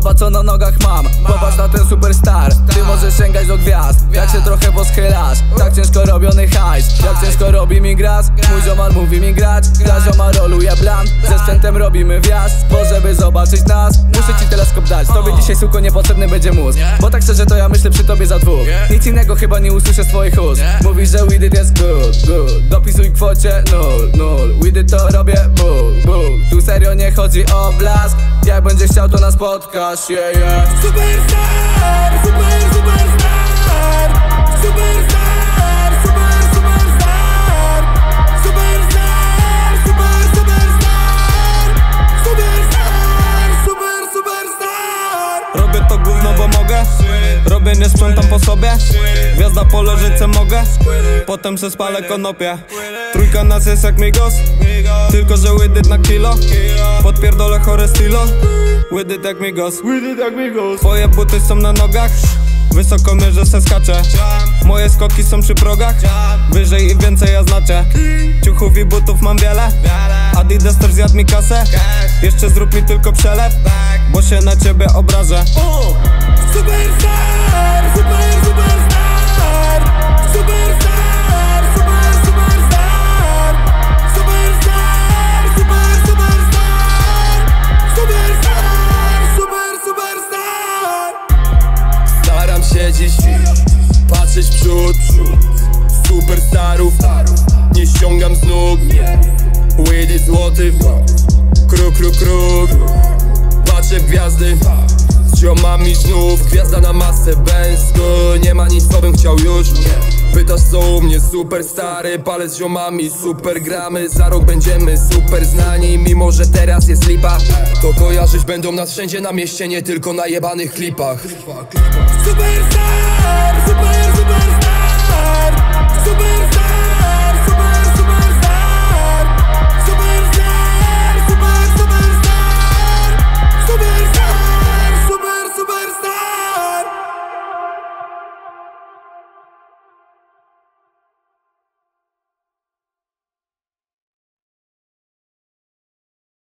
Zobacz co na nogach mam. Popatrz na ten superstar. Ty możesz sięgać do gwiazd. Jak się trochę poschylasz. Tak ciężko robiony hajs. Jak ciężko robi mi gras. Mój ziomal mówi mi grać. Dla zioma roluje blan Ze sprzętem robimy wjazd. Bo żeby zobaczyć nas. Muszę ci teleskop dać. Tobie dzisiaj suko niepotrzebny będzie mózg. Bo tak szczerze to ja myślę przy tobie za dwóch. Nic innego chyba nie usłyszę z twoich ust. Mówisz, że we did jest good, good. Dopisuj kwocie nul, nul. We did to robię bull, bull Tu serio nie chodzi o blask Jak będziesz chciał to nas spotkasz, yeah, yeah. Superstar, super, superstar. Superstar, super, superstar. Superstar, super, superstar. Superstar, super, superstar. Robię to gówno, bo mogę? Robię, nie sprzątam po sobie? Gwiazda po leżyce mogę? Potem se spalę konopie. Trójka nas jest jak migos że łydyt na kilo. Podpierdolę chore stilo Łydyt jak migos. Twoje buty są na nogach. Wysoko mierzę se skaczę. Moje skoki są przy progach. Wyżej i więcej ja znaczę. Ciuchów i butów mam wiele. Adidas też zjadł mi kasę. Jeszcze zrób mi tylko przelew Bo się na ciebie obrażę. Superstar, super, Patrzeć w przód. Superstarów nie ściągam z nóg. Łydy złoty Kruk, kruk, kruk. Patrzę w gwiazdy z ziomami znów gwiazda na masę bęsku Nie ma nic co bym chciał już. Pytasz co u mnie, super stary Palę z ziomami, super gramy Za rok będziemy super znani Mimo, że teraz jest lipa. To kojarzyć będą nas wszędzie na mieście Nie tylko na jebanych klipach. Superstar, super, superstar! Superstar!